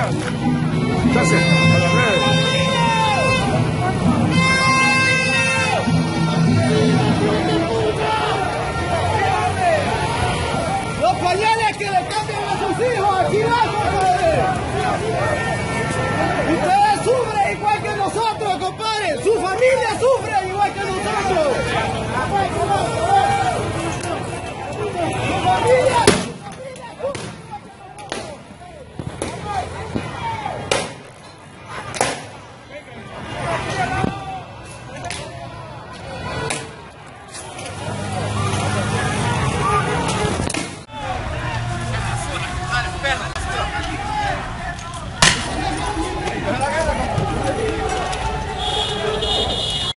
Los pañales que le cambian a sus hijos, aquí van, compadre. Ustedes sufren igual que nosotros, compadre. Su familia sufre. perro.